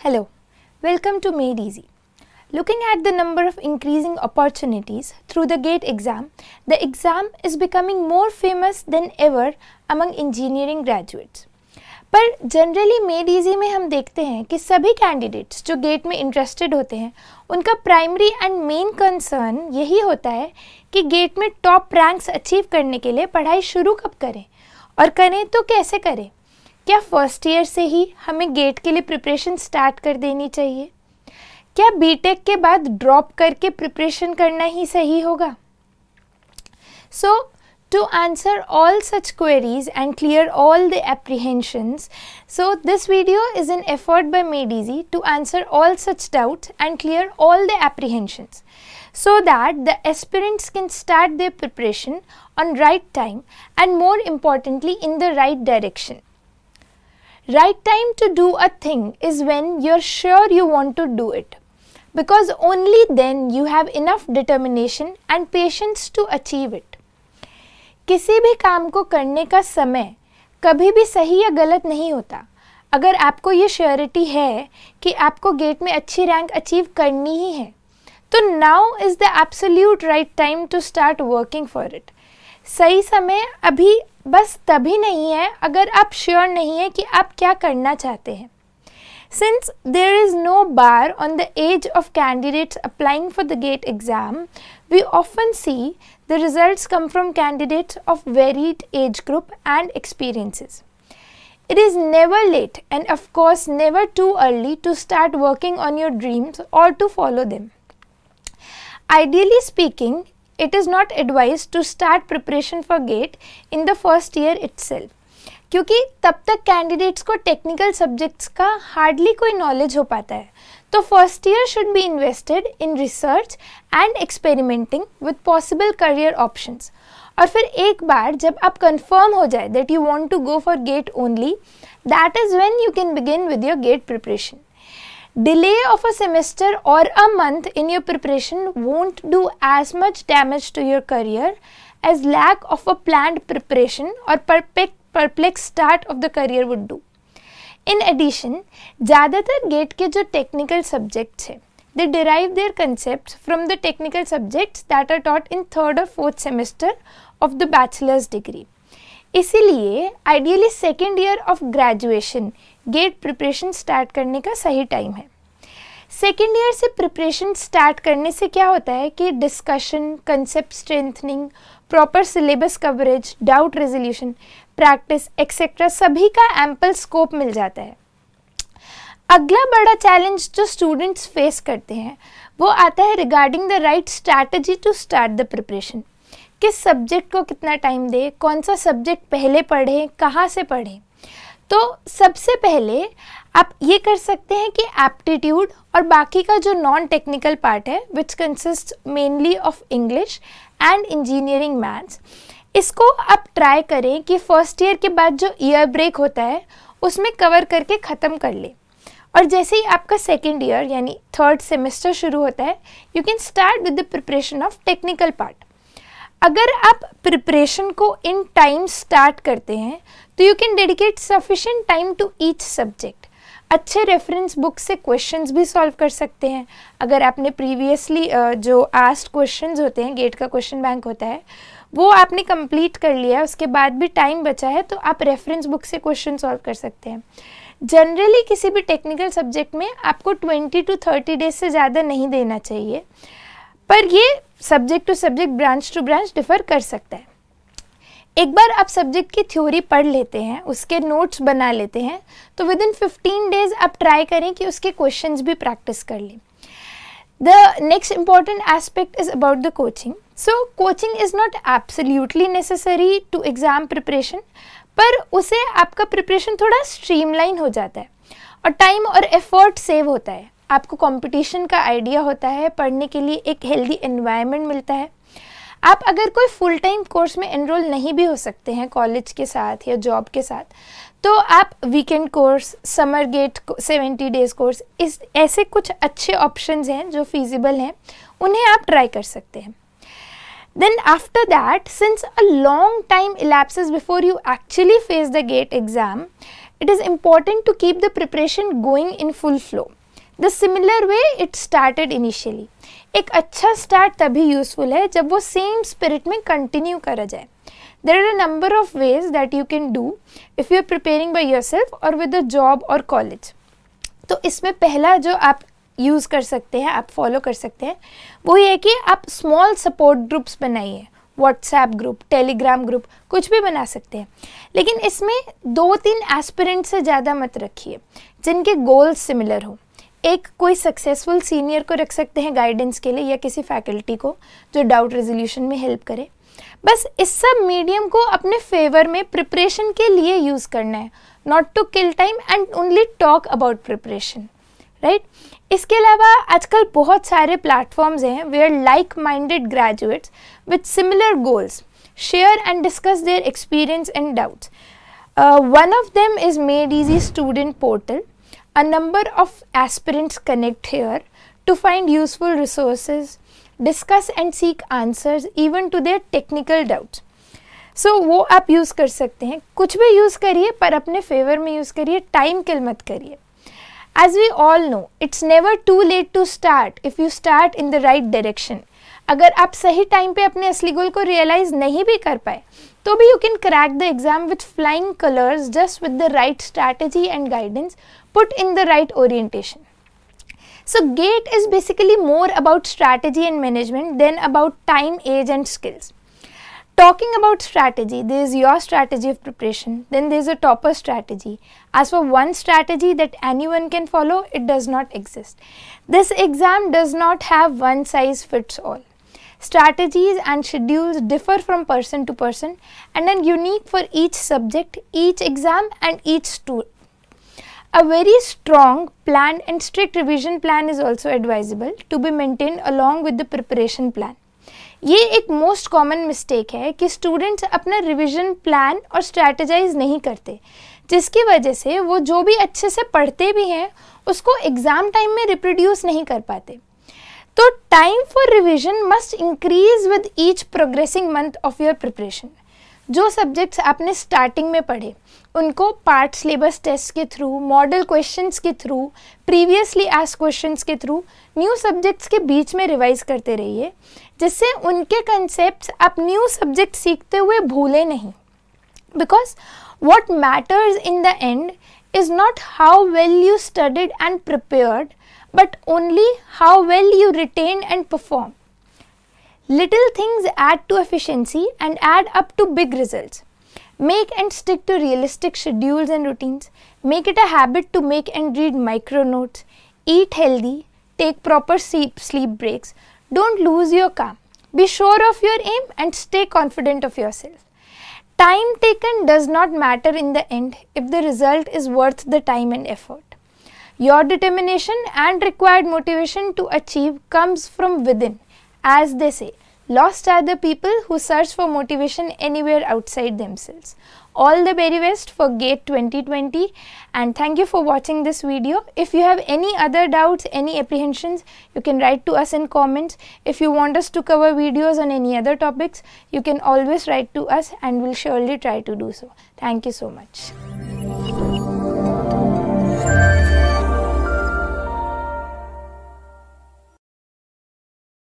Hello, welcome to Made Easy. Looking at the number of increasing opportunities through the GATE exam, the exam is becoming more famous than ever among engineering graduates. पर generally made easy में हम देखते हैं कि सभी candidates जो gate में interested होते हैं उनका प्राइमरी एंड मेन कंसर्न यही होता है कि गेट में टॉप रैंक्स अचीव करने के लिए पढ़ाई शुरू कब करें और करें तो कैसे करें क्या फ़र्स्ट ईयर से ही हमें गेट के लिए प्रिपरेशन स्टार्ट कर देनी चाहिए? क्या बीटेक के बाद ड्रॉप करके प्रिपरेशन करना ही सही होगा? So to answer all such queries and clear all the apprehensions so this video is an effort by made easy to answer all such doubt and clear all the apprehensions so that the aspirants can start their preparation on right time and more importantly in the right direction Right time to do a thing is when you're sure you want to do it because only then you have enough determination and patience to achieve it. किसी भी काम को करने का समय कभी भी सही या गलत नहीं होता अगर आपको ये श्योरिटी है कि आपको गेट में अच्छी रैंक अचीव करनी ही है तो now is the absolute right time to start working for it सही समय अभी बस तभी नहीं है अगर आप श्योर नहीं है कि आप क्या करना चाहते हैं। Since there is no bar on the age of candidates applying for the GATE exam we often see the result come from candidates of varied age group and experiences it is never late and of course never too early to start working on your dreams और to follow them ideally speaking it is not advised to start preparation for GATE in the first year itself. क्योंकि तब तक candidates को technical subjects का hardly कोई knowledge हो पाता है। तो first year should be invested in research and experimenting with possible career options और फिर एक बार जब आप कंफर्म हो जाए that you want to go for GATE only that is when you can begin with your GATE preparation delay of a semester or a month in your preparation won't do as much damage to your career as lack of a planned preparation or perfect perplexed start of the career would do. In addition, ज़्यादातर gate के जो technical subjects हैं they derive their concept from the technical subjects that are taught in third और fourth semester of the bachelor's degree इसीलिए ideally second year of graduation GATE preparation start करने का सही time है। Second year से preparation start करने से क्या होता है कि discussion concept strengthening proper syllabus coverage doubt resolution practice etcetera सभी का एम्पल स्कोप मिल जाता है। अगला बड़ा चैलेंज जो स्टूडेंट्स फेस करते हैं, वो आता है regarding the right strategy to start the preparation किस सब्जेक्ट को कितना टाइम दे, कौन सा सब्जेक्ट पहले पढ़ें, कहाँ से पढ़ें? तो सबसे पहले आप ये कर सकते हैं कि एप्टीट्यूड और बाकी का जो नॉन टेक्निकल पार्ट है which consist mainly of English and engineering maths इसको आप ट्राई करें कि फ़र्स्ट ईयर के बाद जो ईयर ब्रेक होता है, उसमें कवर करके ख़त्म कर लें। और जैसे ही आपका सेकेंड ईयर यानी थर्ड सेमेस्टर शुरू होता है you can start with the preparation of technical part अगर आप प्रिपरेशन को इन टाइम स्टार्ट करते हैं तो you can dedicate sufficient time to each subject अच्छे रेफरेंस बुक से क्वेश्चंस भी सॉल्व कर सकते हैं। अगर आपने प्रीवियसली जो आस्ट क्वेश्चंस होते हैं गेट का क्वेश्चन बैंक होता है, वो आपने कंप्लीट कर लिया उसके बाद भी टाइम बचा है तो आप रेफरेंस बुक से क्वेश्चन सॉल्व कर सकते हैं। जनरली किसी भी टेक्निकल सब्जेक्ट में आपको 20 टू 30 डेज़ से ज़्यादा नहीं देना चाहिए, पर ये subject to subject branch to branch differ कर सकता है। एक बार आप सब्जेक्ट की थ्योरी पढ़ लेते हैं, उसके नोट्स बना लेते हैं तो विद इन फिफ्टीन डेज़ आप ट्राई करें कि उसके क्वेश्चन भी प्रैक्टिस कर लें। The next important aspect is about the coaching so coaching is not absolutely necessary to exam preparation पर उसे आपका प्रिपरेशन थोड़ा स्ट्रीमलाइन हो जाता है और टाइम और एफर्ट सेव होता है। आपको कंपटीशन का आइडिया होता है, पढ़ने के लिए एक हेल्दी एनवायरनमेंट मिलता है। आप अगर कोई फुल टाइम कोर्स में एनरोल नहीं भी हो सकते हैं कॉलेज के साथ या जॉब के साथ तो आप weekend course summer GATE seventy days course इस, ऐसे कुछ अच्छे ऑप्शंस हैं जो फिजिबल हैं, उन्हें आप ट्राई कर सकते हैं। Then after that since a long time elapses before you actually face the GATE exam it is important to keep the preparation going in full flow The similar way it started initially एक अच्छा start तभी useful है जब वो same spirit में continue करा जाए। There are a number of ways that you can do if you are preparing by yourself और विद अ जॉब और कॉलेज तो इसमें पहला जो आप यूज़ कर सकते हैं, आप फॉलो कर सकते हैं, वो ये है कि आप स्मॉल सपोर्ट ग्रुप्स बनाइए। व्हाट्सएप ग्रुप टेलीग्राम ग्रुप कुछ भी बना सकते हैं। लेकिन इसमें दो तीन एस्पिरेंट से ज़्यादा मत रखिए, जिनके गोल्स सिमिलर हों। एक कोई सक्सेसफुल सीनियर को रख सकते हैं गाइडेंस के लिए या किसी फैकल्टी को, जो डाउट रेजोल्यूशन में हेल्प करे। बस इस सब मीडियम को अपने फेवर में प्रिपरेशन के लिए यूज़ करना है। Not to kill time and only talk about preparation right इसके अलावा आजकल बहुत सारे प्लेटफॉर्म्स हैं where like minded graduates with similar goals share and discuss their experience and doubts one of them is made easy student portal A number of aspirants connect here to find useful resources, discuss and seek answers even to their technical doubts. So so, वो आप use कर सकते हैं। कुछ भी use करिए पर अपने फेवर में यूज़ करिए। टाइम किल मत करिए। As we all know it's never too late to start if you start in the right direction अगर आप सही टाइम पे अपने असली गोल को रियलाइज़ नहीं भी कर पाए तो भी you can crack the exam with flying colours just with the right strategy and guidance put in the right orientation. So GATE is basically more about strategy and management than about time, age and skills. Talking about strategy, there is your strategy of preparation, then there is a topper strategy. As for one strategy that anyone can follow, it does not exist. This exam does not have one size fits all. Strategies and schedules differ from person to person and are unique for each subject, each exam and each student a very strong planned and strict revision plan is also advisable to be maintained along with the preparation plan. ये एक most common mistake है कि students अपना revision plan और strategise नहीं करते, जिसकी वजह से वो जो भी अच्छे से पढ़ते भी हैं, उसको एग्ज़ाम टाइम में रिप्रोड्यूस नहीं कर पाते तो time for revision must increase with each progressing month of your preparation जो सब्जेक्ट्स आपने स्टार्टिंग में पढ़े, उनको पार्ट सिलेबस टेस्ट के थ्रू मॉडल क्वेश्चंस के थ्रू प्रीवियसली एस क्वेश्चंस के थ्रू न्यू सब्जेक्ट्स के बीच में रिवाइज करते रहिए, जिससे उनके कंसेप्ट आप न्यू सब्जेक्ट सीखते हुए भूलें नहीं। Because what matters in the end is not how well you studied and prepared but only how well you retain and perform Little things add to efficiency and add up to big results. Make and stick to realistic schedules and routines. Make it a habit to make and read micro notes. Eat healthy. Take proper sleep, sleep breaks. Don't lose your calm. Be sure of your aim and stay confident of yourself. Time taken does not matter in the end if the result is worth the time and effort. Your determination and required motivation to achieve comes from within, as they say. Lost are the people who search for motivation anywhere outside themselves. All the very best for GATE 2020 and thank you for watching this video. If you have any other doubts, any apprehensions, you can write to us in comments. If you want us to cover videos on any other topics, you can always write to us and we'll surely try to do so. Thank you so much.